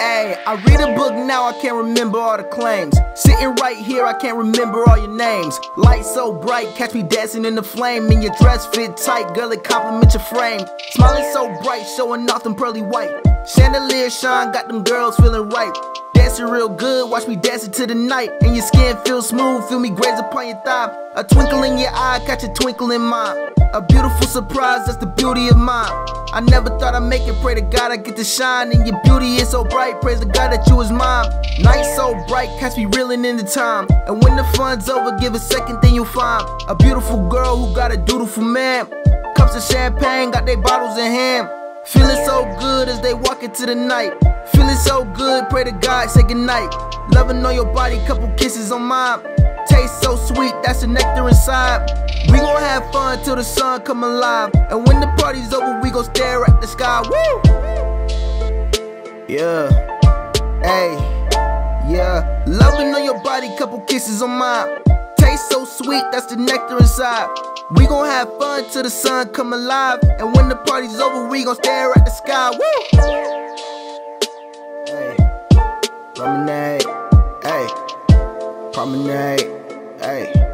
Hey, I read a book now, I can't remember all the claims. Sitting right here, I can't remember all your names. Light so bright, catch me dancing in the flame. And your dress fit tight, girl, it compliments your frame. Smiling so bright, showing off them pearly white. Chandelier shine, got them girls feeling right. Dancing real good, watch me dancing to the night. And your skin feels smooth, feel me graze upon your thigh. A twinkle in your eye, catch a twinkle in mine. A beautiful surprise, that's the beauty of mine. I never thought I'd make it, pray to God I get to shine. And your beauty is so bright, praise the God that you was mine. Night so bright, catch me reeling in the time. And when the fun's over, give a second, then you'll find a beautiful girl who got a dutiful man. Cups of champagne, got their bottles in hand. Feeling so good as they walk into the night. Feeling so good, pray to God, say goodnight. Loving on your body, couple kisses on mine. Taste so sweet, that's the nectar inside. We gon' have fun till the sun come alive. And when the party's over, we gon' stare at the sky. Woo! Yeah. Hey. Yeah. Loving on your body, couple kisses on mine. Taste so sweet, that's the nectar inside. We gon' have fun till the sun come alive. And when the party's over, we gon' stare at the sky. Woo! Hey. Hey. Promenade. Hey.